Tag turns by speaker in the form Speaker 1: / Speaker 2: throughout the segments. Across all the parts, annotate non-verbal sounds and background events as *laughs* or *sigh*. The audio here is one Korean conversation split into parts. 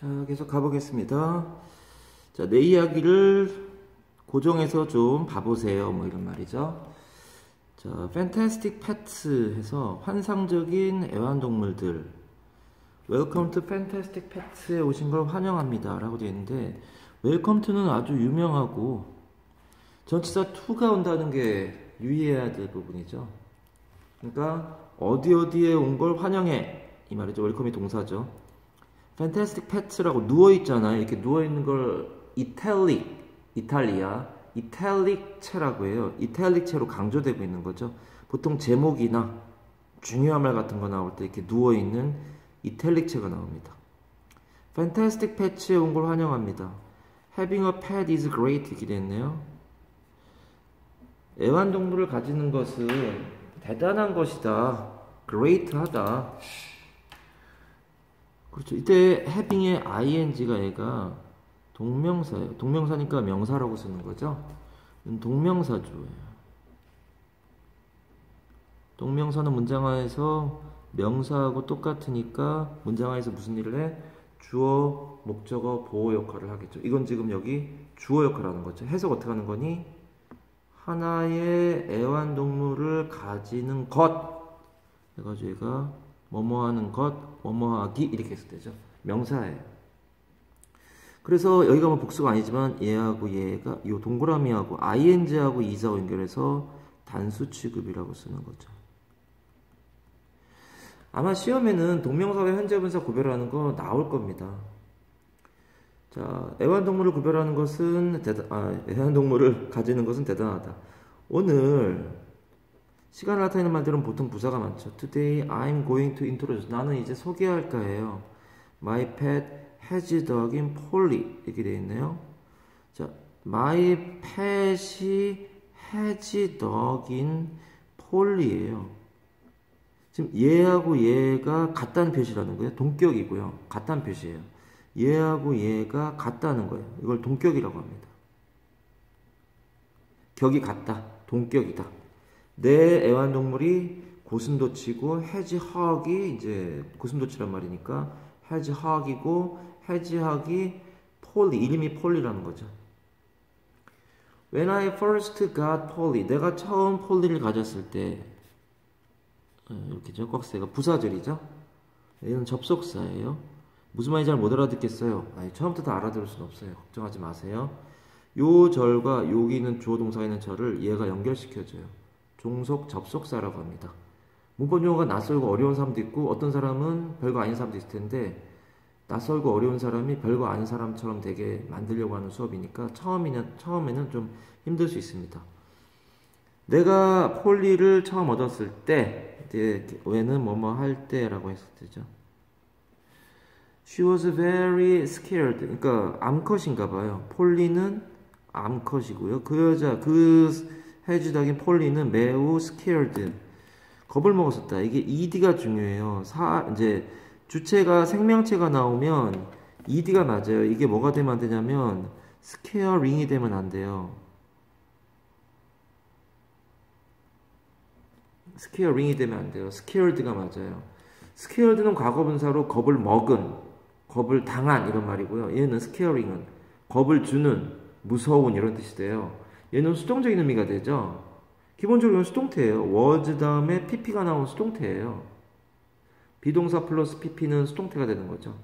Speaker 1: 자, 계속 가보겠습니다. 자, 내 이야기를 고정해서 좀 봐보세요. 뭐 이런 말이죠. 자, Fantastic Pets 해서 환상적인 애완동물들. Welcome to Fantastic Pets에 오신 걸 환영합니다. 라고 되어 있는데, Welcome to는 아주 유명하고, 전치사 to가 온다는 게 유의해야 될 부분이죠. 그러니까, 어디 어디에 온 걸 환영해. 이 말이죠. 웰컴이 동사죠. Fantastic Pets라고 누워있잖아요. 이렇게 누워있는 걸 이탈릭, 이탈리아, 이탈릭 체라고 해요. 이탈릭 체로 강조되고 있는 거죠. 보통 제목이나 중요한 말 같은 거 나올 때 이렇게 누워있는 이탈릭 체가 나옵니다. Fantastic Pets에 온 걸 환영합니다. Having a pet is great 이렇게 됐네요. 애완동물을 가지는 것은 대단한 것이다. great하다. 그렇죠. 이때 having의 ing가 얘가 동명사예요. 동명사니까 명사라고 쓰는 거죠. 동명사주예요. 동명사는 문장화에서 명사하고 똑같으니까 문장화에서 무슨 일을 해? 주어, 목적어, 보호 역할을 하겠죠. 이건 지금 여기 주어 역할을 하는 거죠. 해석 어떻게 하는 거니? 하나의 애완동물을 가지는 것 해가지고 얘가 뭐뭐 하는 것, 뭐뭐 하기 이렇게 했을 때죠. 명사예요. 그래서 여기가 뭐 복수가 아니지만 얘하고 얘가 이 동그라미하고 ing하고 이사하고 연결해서 단수 취급이라고 쓰는 거죠. 아마 시험에는 동명사와 현재분사 구별하는 거 나올 겁니다. 자, 애완동물을 구별하는 것은 대단, 아, 애완동물을 *laughs* 가지는 것은 대단하다. 오늘 시간을 나타내는 말들은 보통 부사가 많죠. Today I'm going to introduce. 나는 이제 소개할까 해요. My pet has a dog in Polly. 이렇게 되어 있네요. 자, my pet이 has a dog in Polly예요. 지금 얘하고 얘가 같다는 표시라는 거예요. 동격이고요. 같다는 표시예요. 얘하고 얘가 같다는 거예요. 이걸 동격이라고 합니다. 격이 같다. 동격이다. 내 애완동물이 고슴도치고 해지학이 이제 고슴도치란 말이니까 해지학이고 해지학이 폴리 이름이 폴리라는 거죠. When I first got Polly, 내가 처음 폴리를 가졌을 때 어, 이렇게죠. 꽉세가 부사절이죠. 얘는 접속사예요. 무슨 말인지 잘 못 알아듣겠어요. 아니, 처음부터 다 알아들을 수는 없어요. 걱정하지 마세요. 요 절과 여기 있는 주어 동사가 있는 절을 얘가 연결시켜줘요. 종속 접속사라고 합니다. 문법 용어가 낯설고 어려운 사람도 있고 어떤 사람은 별거 아닌 사람도 있을 텐데 낯설고 어려운 사람이 별거 아닌 사람처럼 되게 만들려고 하는 수업이니까 처음이냐, 처음에는 좀 힘들 수 있습니다. 내가 폴리를 처음 얻었을 때, 왜는 뭐뭐 할 때라고 했을 때죠. She was very scared. 그러니까 암컷인가 봐요. 폴리는 암컷이고요. 그 여자, 그 해주덕인 폴리는 매우 scared. 겁을 먹었었다. 이게 ed가 중요해요. 사, 이제 주체가 생명체가 나오면 ed가 맞아요. 이게 뭐가 되면 안 되냐면 scaring이 되면 안 돼요. scaring이 되면 안 돼요. scared가 맞아요. scared는 과거 분사로 겁을 먹은, 겁을 당한 이런 말이고요. 얘는 scaring은 겁을 주는, 무서운 이런 뜻이 돼요. 얘는 수동적인 의미가 되죠. 기본적으로 수동태예요. was 다음에 pp가 나온 수동태예요. 비동사 플러스 pp는 수동태가 되는 거죠.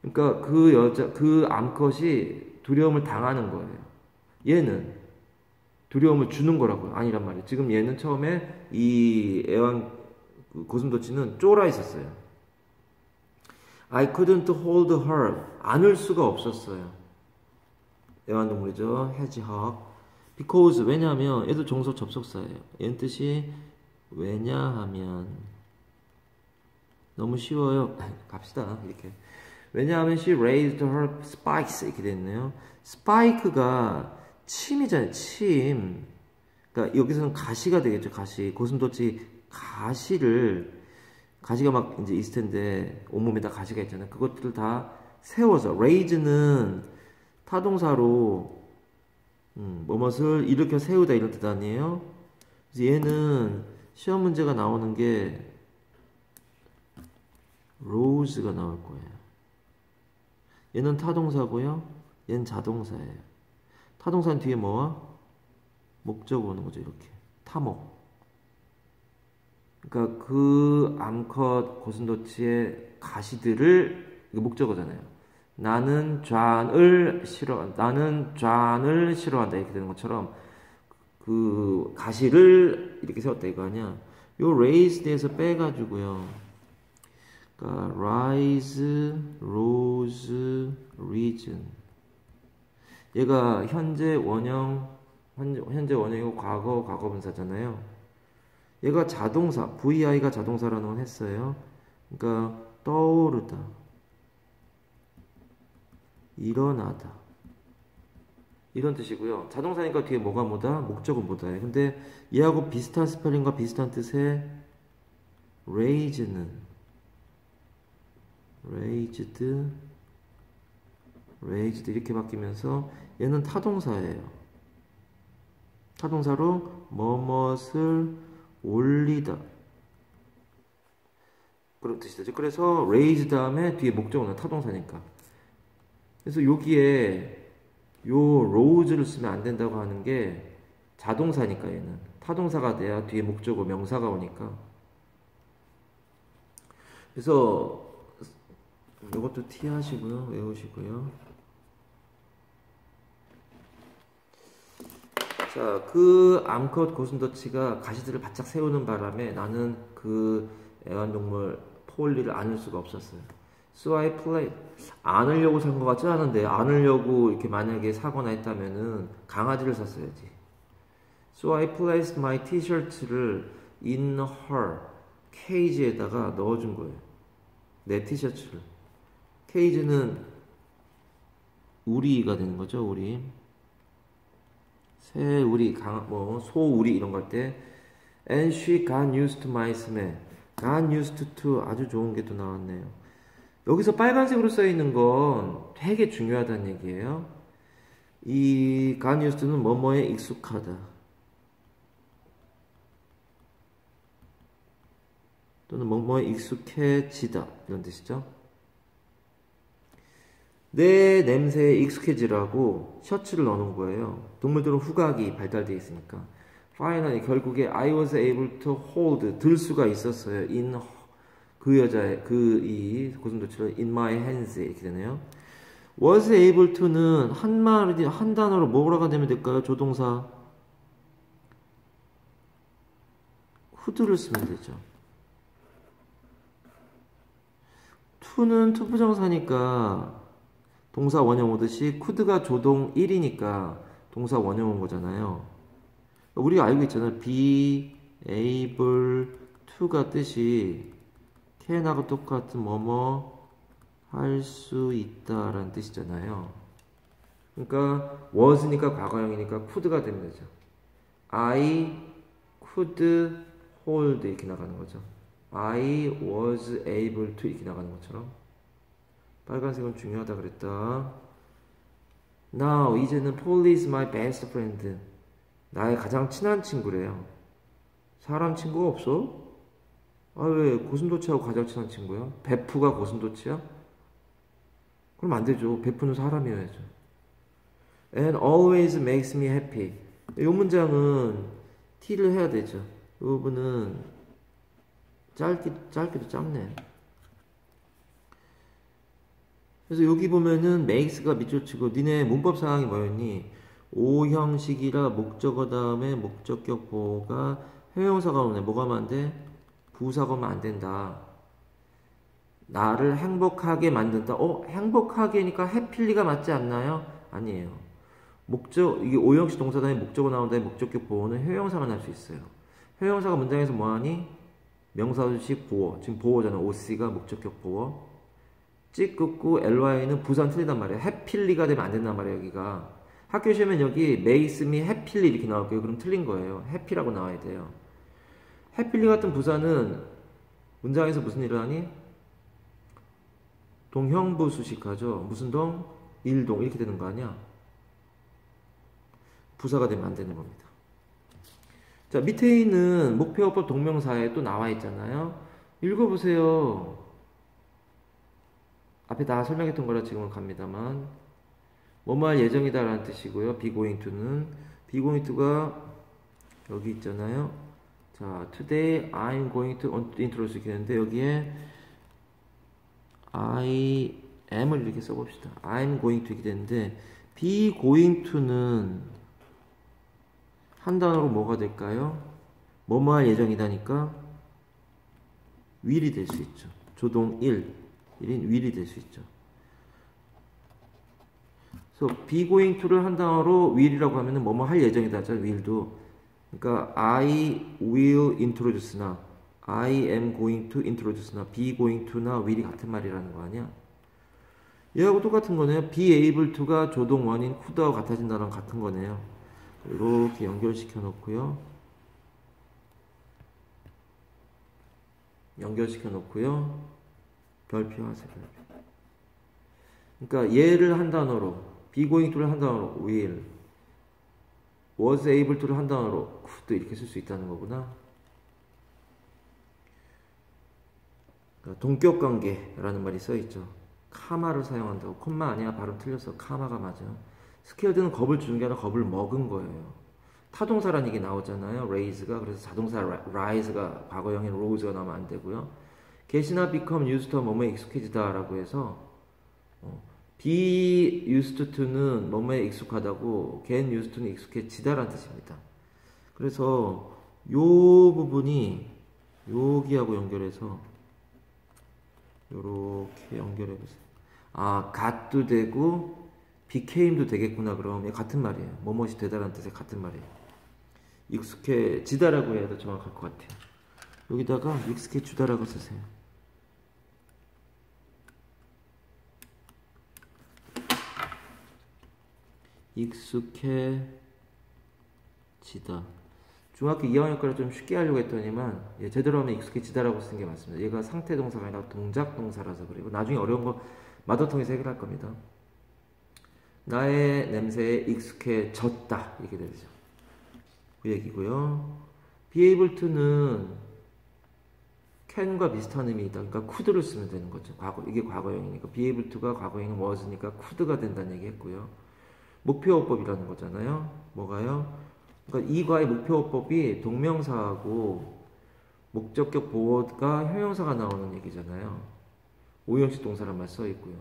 Speaker 1: 그러니까 그 여자, 그 암컷이 두려움을 당하는 거예요. 얘는 두려움을 주는 거라고요. 아니란 말이에요. 지금 얘는 처음에 이 애완 그 고슴도치는 쫄아 있었어요. I couldn't hold her. 안을 수가 없었어요. 애완동물이죠. hedgehog. because 왜냐하면 얘도 종속 접속사예요. 얘는 뜻이 왜냐하면 너무 쉬워요. *laughs* 갑시다. 이렇게. 왜냐하면 she raised her spikes 이렇게 됐네요. 스파이크가 침이잖아요. 침. 그러니까 여기서는 가시가 되겠죠. 가시. 고슴도치 가시를 가시가 막 이제 있을 텐데 온몸에다 가시가 있잖아요. 그것들을 다 세워서 raise는 타동사로 음, 뭐뭇을 일으켜 세우다 이런 뜻 아니에요? 그래서 얘는 시험 문제가 나오는 게 rose가 나올 거예요. 얘는 타동사고요. 얘는 자동사예요. 타동사는 뒤에 뭐와? 목적 오는 거죠. 이렇게. 타목. 그러니까 그 암컷 고슴도치의 가시들을 목적어잖아요. 나는 좌을 싫어 나는 좌을 싫어한다 이렇게 되는 것처럼 그 가시를 이렇게 세웠다 이거 아니야. 요 raised에서 빼가지고요. 그러니까 rise, rose, risen. 얘가 현재 원형 현재 원형이고 과거 과거분사잖아요. 얘가 자동사 VI가 자동사라는 건 했어요. 그러니까 떠오르다. 일어나다. 이런 뜻이고요. 자동사니까 뒤에 뭐가 뭐다? 목적은 뭐다요. 근데 얘하고 비슷한 스펠링과 비슷한 뜻의 raise는 raised raised 이렇게 바뀌면서 얘는 타동사예요. 타동사로 뭐뭇을 올리다 그런 뜻이 되죠. 그래서 raise 다음에 뒤에 목적어는 타동사니까 그래서 여기에 요 rose를 쓰면 안 된다고 하는 게 자동사니까 얘는. 타동사가 돼야 뒤에 목적어 명사가 오니까. 그래서 이것도 티 하시고요 외우시고요. 자, 그 암컷 고슴도치가 가시들을 바짝 세우는 바람에 나는 그 애완동물 폴리를 안을 수가 없었어요. So I play. 안으려고 산 것 같지 않은데, 안으려고 이렇게 만약에 사거나 했다면은 강아지를 샀어야지. So I placed my t-shirt를 in her cage에다가 넣어준 거예요. 내 티셔츠를. 케이지는 우리가 되는 거죠, 우리. 새 우리, 강, 뭐, 소 우리 이런 걸 때. And she got used to my smell. got used to 아주 좋은 게 또 나왔네요. 여기서 빨간색으로 써 있는 건 되게 중요하다는 얘기예요. 이 to는 뭐뭐에 익숙하다. 또는 뭐뭐에 익숙해지다. 이런 뜻이죠. 내 냄새에 익숙해지라고 셔츠를 넣어놓은 거예요. 동물들은 후각이 발달되어 있으니까. Finally, 결국에 I was able to hold, 들 수가 있었어요. in 그 여자의, 그, 이 고슴도치를 in my hands 이렇게 되네요. was able to는 한 말, 한 단어로 뭐라고 되면 될까요? 조동사. 후드를 쓰면 되죠. to는 투부정사니까 동사 원형 오듯이 could가 조동사이니까 동사 원형 온 거잖아요. 우리가 알고 있잖아요. be able to가 뜻이 can하고 똑같은 뭐뭐 할 수 있다라는 뜻이잖아요. 그러니까 was니까 과거형이니까 could가 되면 되죠. I could hold 이렇게 나가는 거죠. I was able to 이렇게 나가는 것처럼 빨간색은 중요하다 그랬다. Now 이제는 Paul is my best friend. 나의 가장 친한 친구래요. 사람 친구가 없어? 아 왜 고슴도치하고 가장 친한 친구야? 베프가 고슴도치야? 그럼 안 되죠. 베프는 사람이어야죠. And always makes me happy. 이 문장은 T를 해야 되죠. 이 부분은 짧기, 짧기도 짧네. 그래서 여기 보면은 makes가 밑줄 치고 니네 문법 상황이 뭐였니? O 형식이라 목적어 다음에 목적격 보호가 형용사가 오네. 뭐가 하면 오면 안 된다. 나를 행복하게 만든다. 어, 행복하게니까 해필리가 맞지 않나요? 아니에요. 목적, 이게 오형식 동사 다음에 목적어 나온다 목적격 보호는 형용사만 할 수 있어요. 형용사가 문장에서 뭐하니? 명사주식 보호. 지금 보호잖아. OC가 목적격 보호. 찌끄고 ly는 부산 틀리단 말이에요. 해필리가 되면 안 된단 말이에요. 여기가. 학교 시험엔 여기 메이스미 해필리 이렇게 나올 거예요. 그럼 틀린 거예요. 해피라고 나와야 돼요. 해필리 같은 부사는 문장에서 무슨 일을 하니? 동형부 수식하죠. 무슨 동? 일동 이렇게 되는 거 아니야? 부사가 되면 안 되는 겁니다. 자 밑에 있는 목표어법 동명사에 또 나와 있잖아요. 읽어보세요. 앞에 다 설명했던 거라 지금은 갑니다만 뭐뭐 할 예정이다 라는 뜻이고요. to는 be going to가 여기 있잖아요. 자, today I'm going to introduce 이렇게 되는데 여기에 I am을 이렇게 써봅시다. I'm going to 이렇게 되는데 be going to는 한 단어로 뭐가 될까요? 뭐뭐 할 예정이다니까 will이 될 수 있죠. 조동 1, 1인 will이 될 수 있죠. 그래서 be going to를 한 단어로 will이라고 하면은 뭐뭐 할 예정이다. 자, will도. 그러니까 I will introduce나 I am going to introduce나 be going to나 will이 같은 말이라는 거 아니야? 얘하고 똑같은 거네요. be able to가 조동 원인 could하고 같아진다는 같은 거네요. 이렇게 연결시켜 놓고요. 연결시켜 놓고요. 별표 하세요. 별표. 그러니까 얘를 한 단어로 be going to를 한 단어로 will was able to를 한 단어로 could 이렇게 쓸 수 있다는 거구나. 그러니까 동격 관계라는 말이 써 있죠. comma를 사용한다고 콤마 아니야 발음 틀렸어 comma가 맞아. scared는 겁을 주는 게 아니라 겁을 먹은 거예요. 타동사라는 얘기 나오잖아요. raise가 그래서 자동사 rise가 과거형인 rose가 나오면 안 되고요. get이나 become used to 뭐뭐에 익숙해지다라고 해서 어, be used to는 뭐뭐에 익숙하다고 get used to는 익숙해지다라는 뜻입니다. 그래서 요 부분이 여기하고 연결해서 요렇게 연결해 보세요. 아, gat도 되고 became도 되겠구나. 그럼 같은 말이에요. 뭐뭇이 되다라는 뜻의 같은 말이에요. 익숙해지다라고 해야 더 정확할 것 같아요. 여기다가 익숙해주다라고 쓰세요. 익숙해지다. 중학교 2학년까지 좀 쉽게 하려고 했더니만 예, 제대로 하면 익숙해지다라고 쓰는 게 맞습니다. 얘가 상태 동사가 아니라 동작 동사라서 그리고 나중에 어려운 거 마더통에서 해결할 겁니다. 나의 냄새에 익숙해졌다 이렇게 되죠. 그 얘기고요. be able to는 can과 비슷한 의미이다. 그러니까 could를 쓰면 되는 거죠. 과거 이게 과거형이니까 be able to가 과거형은 was니까 could가 된다는 얘기했고요. 목표어법이라는 거잖아요. 뭐가요? 그러니까 이과의 목표어법이 동명사하고 목적격 보호가 형용사가 나오는 얘기잖아요. 오형식 동사란 말 써 있고요.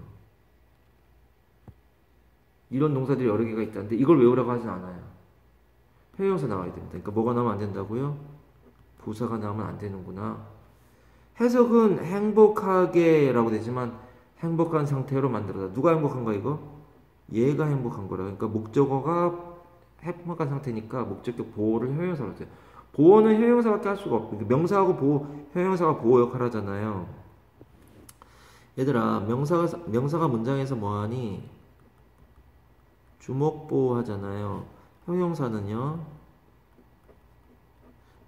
Speaker 1: 이런 동사들이 여러 개가 있다는데 이걸 외우라고 하진 않아요. 형용사 나와야 됩니다. 그러니까 뭐가 나오면 안 된다고요? 부사가 나오면 안 되는구나. 해석은 행복하게 라고 되지만 행복한 상태로 만들어다. 누가 행복한 거 이거? 얘가 행복한 거라. 그러니까 목적어가 행복한 상태니까 목적격 보호를 형용사로 써요. 보호는 형용사밖에 할 수가 없고 명사하고 보호, 형용사가 보호 역할 하잖아요. 얘들아 명사가 명사가 문장에서 뭐하니 주목 보호하잖아요. 형용사는요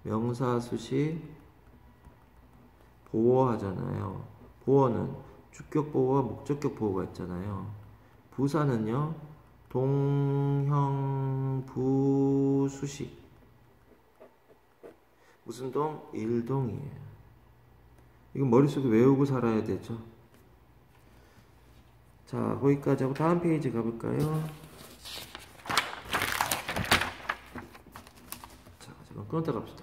Speaker 1: 명사 수식 보호하잖아요. 보호는 주격 보호와 목적격 보호가 있잖아요. 부사는요 동형부수식 무슨 동? 일동이에요. 이건 머릿속에 외우고 살아야 되죠. 자, 거기까지 하고 다음 페이지 가볼까요? 자, 잠깐 끊었다 갑시다.